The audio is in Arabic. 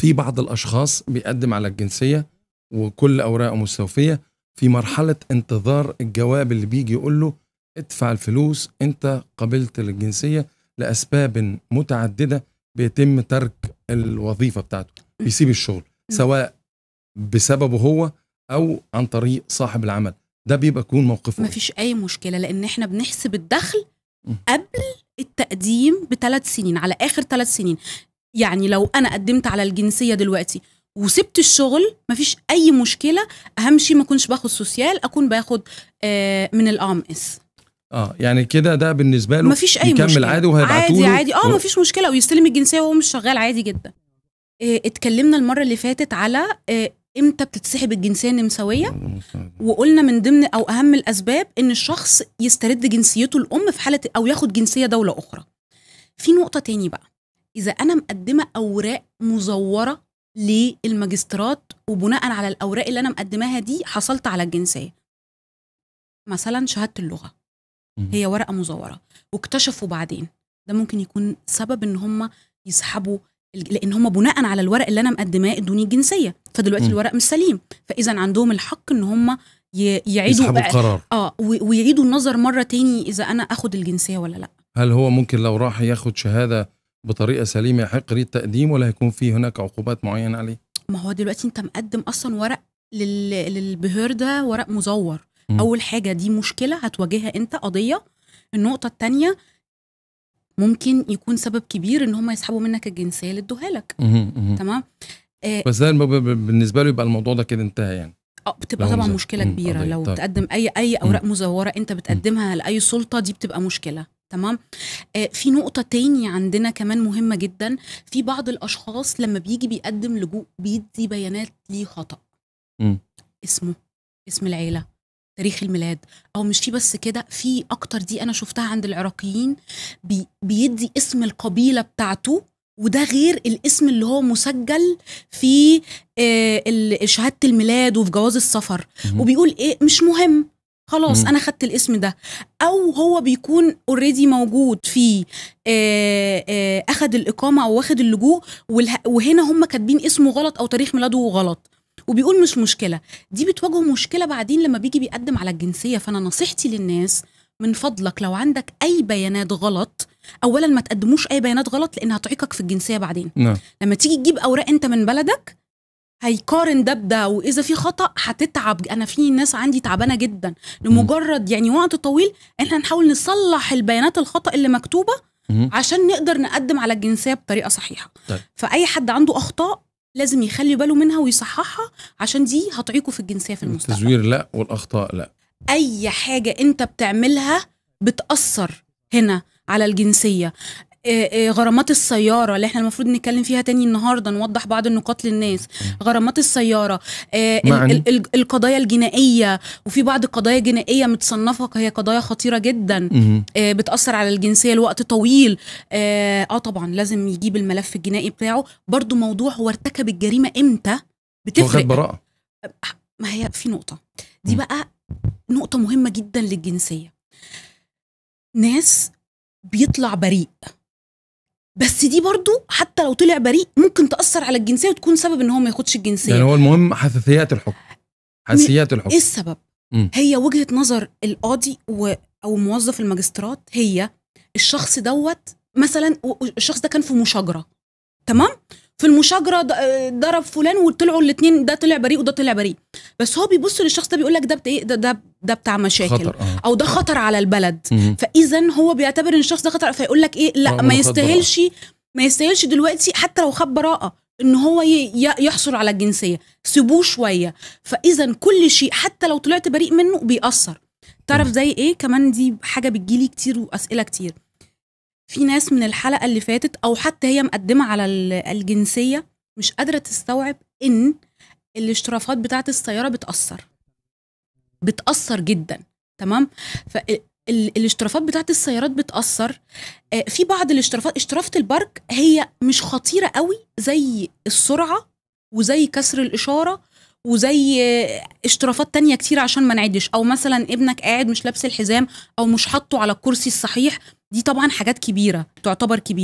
في بعض الأشخاص بيقدم على الجنسية وكل أوراقه مستوفية في مرحلة انتظار الجواب اللي بيجي يقول له ادفع الفلوس انت قبلت للجنسيه لأسباب متعددة بيتم ترك الوظيفة بتاعته بيسيب الشغل سواء بسببه هو أو عن طريق صاحب العمل ده بيبقى يكون موقفه ما؟ فيش أي مشكلة لأن إحنا بنحسب الدخل. قبل التقديم بثلاث سنين على آخر ثلاث سنين يعني لو أنا قدمت على الجنسية دلوقتي وسبت الشغل مفيش أي مشكلة. أهم شيء ما أكونش باخد Sozial أكون باخد آه من ال AMS. آه يعني كده ده بالنسبة له مفيش أي يكمل مشكلة. عادي وهيبعتوا عادي عادي. آه و- مفيش مشكلة. ويستلم الجنسية وهو مش شغال عادي جدا. آه اتكلمنا المرة اللي فاتت على آه إمتى بتتسحب الجنسية النمساوية؟ وقلنا من ضمن أو أهم الأسباب إن الشخص يسترد جنسيته الأم في حالة أو ياخد جنسية دولة أخرى. في نقطة تاني بقى. إذا أنا مقدمة أوراق مزورة للماجسترات وبناء على الأوراق اللي أنا مقدماها دي حصلت على الجنسية. مثلا شهادة اللغة. هي ورقة مزورة. واكتشفوا بعدين. ده ممكن يكون سبب إن هم يسحبوا لأن هم بناء على الورق اللي أنا مقدماه إدوني الجنسية. فدلوقتي مم. الورق مش سليم. فاذا عندهم الحق إن هم يعيدوا يسحبوا القرار. آه ويعيدوا النظر مرة تاني إذا أنا أخد الجنسية ولا لأ. هل هو ممكن لو راح ياخد شهادة بطريقة سليمة يحق ليه التقديم ولا هيكون في هناك عقوبات معينة عليه؟ ما هو دلوقتي انت مقدم أصلا ورق لل... للبهير ده ورق مزور مم. أول حاجة دي مشكلة هتواجهها انت قضية النقطة الثانية ممكن يكون سبب كبير إن هم يسحبوا منك الجنسية اللي ادوها لك. تمام آه بس ده بالنسبة له يبقى الموضوع ده كده انتهى يعني آه بتبقى طبعا مشكلة كبيرة. لو طيب. تقدم اي أي أوراق مزورة أنت بتقدمها لأي سلطة دي بتبقى مشكلة تمام؟ آه في نقطة تاني عندنا كمان مهمة جدا. في بعض الأشخاص لما بيجي بيقدم لجوء بيدي بيانات ليه خطأ. مم. اسمه اسم العيلة تاريخ الميلاد أو مش في بس كده في أكتر دي أنا شفتها عند العراقيين بي بيدي اسم القبيلة بتاعته وده غير الاسم اللي هو مسجل في آه، شهادة الميلاد وفي جواز السفر. وبيقول إيه مش مهم. خلاص مم. أنا خدت الاسم ده. أو هو بيكون اوريدي موجود في آه، آه، أخد الإقامة أو واخد اللجوء وهنا هم كاتبين اسمه غلط أو تاريخ ميلاده غلط. وبيقول مش مشكلة. دي بتواجهه مشكلة بعدين لما بيجي بيقدم على الجنسية. فأنا نصيحتي للناس من فضلك لو عندك أي بيانات غلط اولا ما تقدموش أي بيانات غلط لأنها هتعيقك في الجنسية بعدين. نعم. لما تيجي تجيب أوراق أنت من بلدك هيقارن ده بده وإذا في خطأ هتتعب. أنا في ناس عندي تعبانة جدا. لمجرد يعني وقت طويل إحنا نحاول نصلح البيانات الخطأ اللي مكتوبة. عشان نقدر نقدم على الجنسية بطريقة صحيحة. طيب. فأي حد عنده أخطاء لازم يخلي باله منها ويصححها عشان دي هتعيقه في الجنسية في المستقبل. التزوير لا والأخطاء لا. أي حاجة أنت بتعملها بتأثر هنا على الجنسية. غرامات السيارة اللي إحنا المفروض نتكلم فيها تاني النهارده نوضح بعض النقاط للناس. غرامات السيارة آه، القضايا الجنائية وفي بعض القضايا الجنائيه متصنفة هي قضايا خطيرة جدا. آه، بتأثر على الجنسية لوقت طويل. آه آه طبعا لازم يجيب الملف الجنائي بتاعه. برضو موضوع هو ارتكب الجريمة إمتى؟ بتفرق. براءة. ما هي في نقطة. دي. بقى نقطة مهمة جدا للجنسية. ناس بيطلع بريء. بس دي برضو حتى لو طلع بريء ممكن تأثر على الجنسية وتكون سبب إن هو ما ياخدش الجنسية. يعني هو المهم حساسيات الحكم. حساسيات إيه الحكم السبب؟ مم. هي وجهة نظر القاضي و أو موظف الماجسترات هي الشخص دوت مثلا الشخص ده كان في مشاجرة تمام؟ في المشاجرة ضرب فلان وطلعوا الاثنين ده طلع بريء وده طلع بريء. بس هو بيبص للشخص ده بيقول لك ده إيه؟ ده ده ده بتاع مشاكل. خطر آه. أو ده خطر على البلد. فاذا هو بيعتبر إن الشخص ده خطر فيقول لك إيه لا آه، ما يستاهلش ما يستاهلش دلوقتي حتى لو خد براءة إن هو يحصل على الجنسية. سيبوه شوية. فاذا كل شيء حتى لو طلعت بريء منه بيأثر. تعرف. زي إيه؟ كمان دي حاجة بتجيلي كتير وأسئلة كتير. في ناس من الحلقة اللي فاتت أو حتى هي مقدمة على ال- الجنسية مش قادرة تستوعب إن الاشترافات بتاعت السيارة بتأثر. بتأثر جدا تمام؟ فالاشترافات بتاعت السيارات بتأثر. آه، في بعض الاشترافات اشترافة البرك هي مش خطيرة قوي زي السرعة وزي كسر الإشارة وزي اشترافات تانية كتير عشان ما نعدش. أو مثلا ابنك قاعد مش لابس الحزام أو مش حاطه على الكرسي الصحيح دي طبعا حاجات كبيرة تعتبر كبيرة.